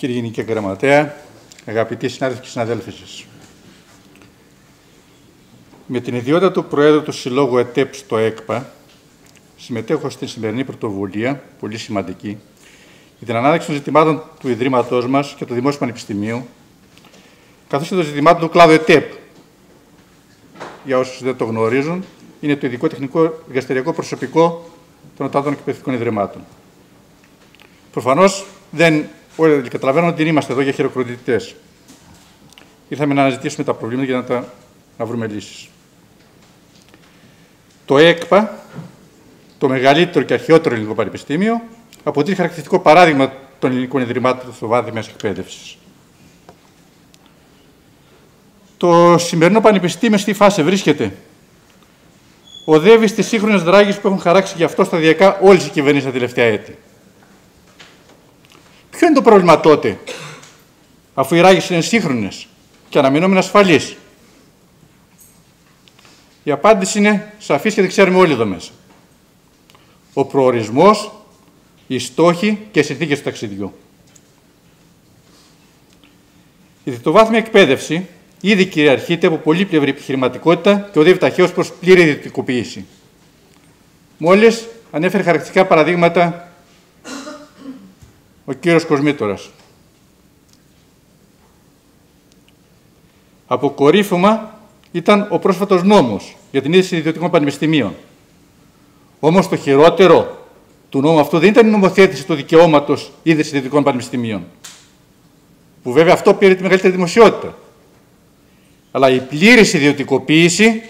Κύριε Γενική Γραμματέα, αγαπητοί συνάδελφοι και συναδέλφοι σας. Με την ιδιότητα του Προέδρου του Συλλόγου ΕΤΕΠ στο ΕΚΠΑ, συμμετέχω στην σημερινή πρωτοβουλία, πολύ σημαντική, για την ανάδειξη των ζητημάτων του Ιδρύματός μας και του Δημόσιου Πανεπιστημίου, καθώς και των ζητημάτων του κλάδου ΕΤΕΠ. Για όσους δεν το γνωρίζουν, είναι το ειδικό τεχνικό εργαστηριακό προσωπικό των Οτάτων Εκπαιδευτικών Ιδρυμάτων. Προφανώς δεν όλοι καταλαβαίνουν ότι είμαστε εδώ για χειροκροτητές. Ήρθαμε να αναζητήσουμε τα προβλήματα για να, τα, να βρούμε λύσεις. Το ΕΚΠΑ, το μεγαλύτερο και αρχαιότερο ελληνικό πανεπιστήμιο, αποτελεί χαρακτηριστικό παράδειγμα των ελληνικών ιδρυμάτων στο βάθη μέσα εκπαίδευσης. Το σημερινό πανεπιστήμιο στη φάση βρίσκεται. Οδεύει στις σύγχρονες δράγες που έχουν χαράξει γι' αυτό σταδιακά όλες οι κυβερνήσεις τα τελευταία έτη. Ποιο είναι το πρόβλημα τότε, αφού οι ράγες είναι σύγχρονες και αναμενόμενα ασφαλείς; Η απάντηση είναι σαφής και δεν ξέρουμε όλοι εδώ μέσα. Ο προορισμός, οι στόχοι και οι συνθήκες του ταξιδιού. Η διτοβάθμια εκπαίδευση ήδη κυριαρχείται από πολύπλευρη επιχειρηματικότητα και οδεύει ταχαίως προς πλήρη ιδιωτικοποίηση. Μόλις ανέφερε χαρακτηριστικά παραδείγματα ο κύριος Κοσμήτορας. Αποκορύφωμα ήταν ο πρόσφατος νόμος για την ίδρυση ιδιωτικών πανεπιστημίων. Όμως το χειρότερο του νόμου αυτού δεν ήταν η νομοθέτηση του δικαιώματος ίδρυσης ιδιωτικών πανεπιστημίων. Που βέβαια αυτό πήρε τη μεγαλύτερη δημοσιότητα. Αλλά η πλήρης ιδιωτικοποίηση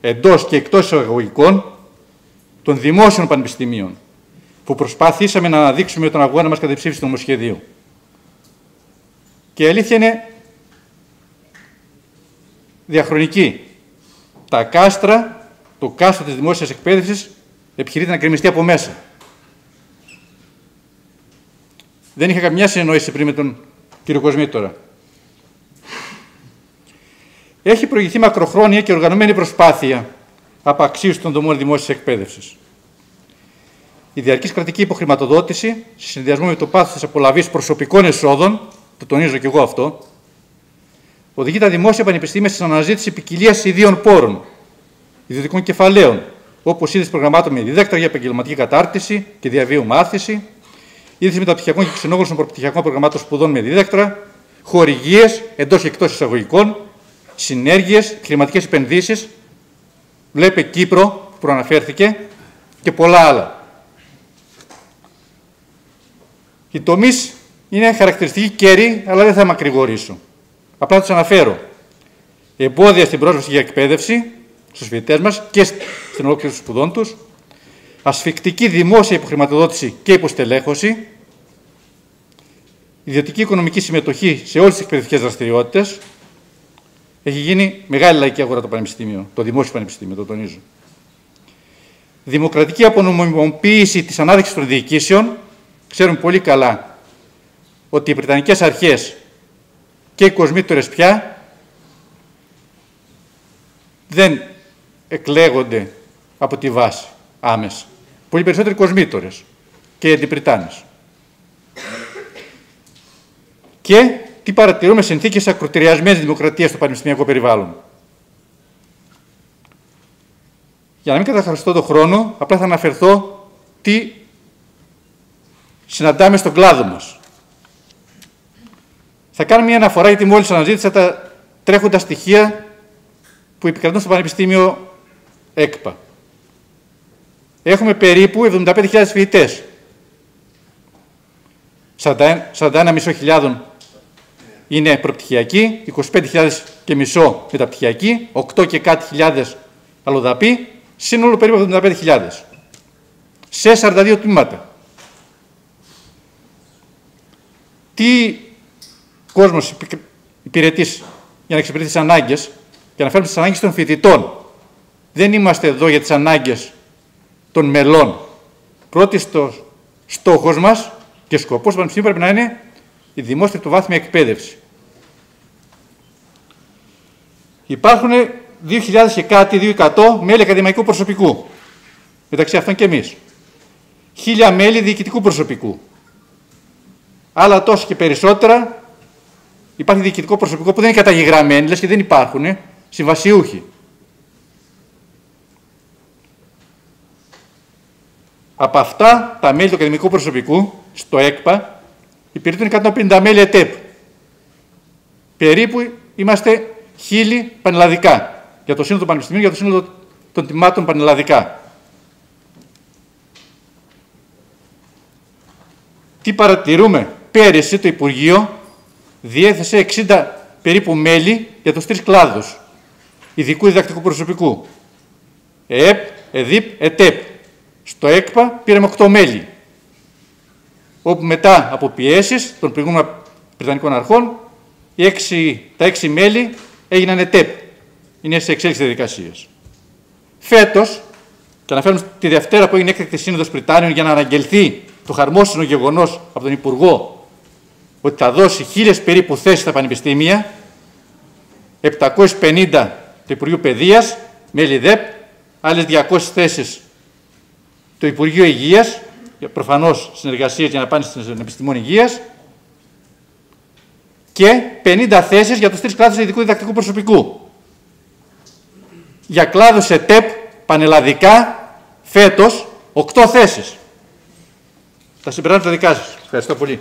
εντός και εκτός εισαγωγικών των δημόσιων πανεπιστημίων που προσπαθήσαμε να αναδείξουμε τον αγώνα μας κατά ψήφιση του νομοσχεδίου. Και η αλήθεια είναι διαχρονική. Τα κάστρα, το κάστρο της δημόσιας εκπαίδευσης επιχειρείται να κρεμιστεί από μέσα. Δεν είχα καμιά συνεννόηση πριν με τον κύριο Κοσμήτορα. Έχει προηγηθεί μακροχρόνια και οργανωμένη προσπάθεια απαξίωσης των δομών δημόσιας εκπαίδευσης. Η διαρκής κρατική υποχρηματοδότηση, σε συνδυασμό με το πάθος της απολαβής προσωπικών εσόδων, το τονίζω και εγώ αυτό, οδηγεί τα δημόσια πανεπιστήμια στην αναζήτηση ποικιλία ιδίων πόρων, ιδιωτικών κεφαλαίων, όπως είδη προγραμμάτων με διδέκτρα για επαγγελματική κατάρτιση και διαβίου μάθηση, είδηση μεταπτυχιακών και ξενόγλωσσων προπτυχιακών προγραμμάτων σπουδών με δίδακτρα, χορηγίες εντός και εκτός εισαγωγικών, συνέργειες, χρηματικές επενδύσεις, βλέπε Κύπρο που προαναφέρθηκε και πολλά άλλα. Οι τομείς είναι χαρακτηριστικοί καιροί, αλλά δεν θα μακρηγορήσω. Απλά τους αναφέρω. Εμπόδια στην πρόσβαση για εκπαίδευση στους φοιτητές μας και στην ολόκληρη των σπουδών τους. Ασφικτική δημόσια υποχρηματοδότηση και υποστελέχωση. Ιδιωτική οικονομική συμμετοχή σε όλες τις εκπαιδευτικές δραστηριότητες. Έχει γίνει μεγάλη λαϊκή αγορά το Πανεπιστήμιο, το Δημόσιο Πανεπιστήμιο, το τονίζω. Δημοκρατική απονομιμοποίηση της ανάδειξης των διοικήσεων ξέρουν πολύ καλά ότι οι Βρετανικές αρχές και οι κοσμήτωρες πια δεν εκλέγονται από τη βάση άμεσα. Πολύ περισσότεροι κοσμήτωρες και οι αντιπριτάνες. Και τι παρατηρούμε συνθήκες ακροτηριασμένης δημοκρατίας στο πανεπιστημιακό περιβάλλον. Για να μην καταχρηστώ τον χρόνο, απλά θα αναφερθώ τι συναντάμε στον κλάδο μας. Θα κάνω μια αναφορά γιατί μόλις αναζήτησα τα τρέχοντα στοιχεία που επικρατούν στο Πανεπιστήμιο ΕΚΠΑ. Έχουμε περίπου 75.000 φοιτητές. 41.500 είναι προπτυχιακοί, 25.000 και μισό μεταπτυχιακοί, 8 και κάτι χιλιάδες αλλοδαποί, σύνολο περίπου 75.000. Σε 42 τμήματα. Τι κόσμος υπηρετείς για να εξυπηρετείς τις ανάγκες και να φέρουμε τις ανάγκες των φοιτητών. Δεν είμαστε εδώ για τις ανάγκες των μελών. Πρώτη στο στόχος μας και σκοπός του Πανεπιστημίου πρέπει να είναι η δημόσια του βάθμια εκπαίδευση. Υπάρχουν 2.000 και κάτι, 2.100 μέλη ακαδημαϊκού προσωπικού. Μεταξύ αυτών και εμείς. 1.000 μέλη διοικητικού προσωπικού. Άλλα τόσο και περισσότερα υπάρχει διοικητικό προσωπικό που δεν είναι καταγεγραμμένοι, λες και δεν υπάρχουν, ε, συμβασιούχοι. Από αυτά τα μέλη του ακαδημικού προσωπικού στο ΕΚΠΑ υπηρετούν 150 μέλη ΕΤΕΠ. Περίπου είμαστε χίλιοι πανελλαδικά για το σύνολο των πανεπιστημίων, για το σύνολο των τιμάτων πανελλαδικά. Τι παρατηρούμε; Πέρυσι το Υπουργείο διέθεσε 60 περίπου μέλη για τους τρεις κλάδους ειδικού διδακτικού προσωπικού. ΕΕΠ, ΕΔΙΠ, ΕΤΕΠ. Στο ΕΚΠΑ πήραμε 8 μέλη. Όπου μετά από πιέσεις των προηγούμενων Βρετανικών αρχών, οι 6, τα 6 μέλη έγιναν ΕΤΕΠ. Είναι σε εξέλιξη διαδικασίας. Φέτος, και αναφέρουμε τη Δευτέρα που έγινε έκτακτη σύνοδος Πριτάνιων για να αναγγελθεί το χαρμόσυνο γεγονός από τον Υπουργό ότι θα δώσει χίλιες περίπου θέσεις στα πανεπιστήμια, 750 του Υπουργείου Παιδείας, μέλη ΔΕΠ, άλλες 200 θέσεις του Υπουργείου Υγείας, προφανώς συνεργασία για να πάνε στην επιστημόνια υγείας, και 50 θέσεις για τους τρεις κλάδους ειδικού διδακτικού προσωπικού. Για κλάδους ΕΤΕΠ πανελλαδικά φέτος 8 θέσεις. Τα συμπεράσματα δικά σας. Ευχαριστώ πολύ.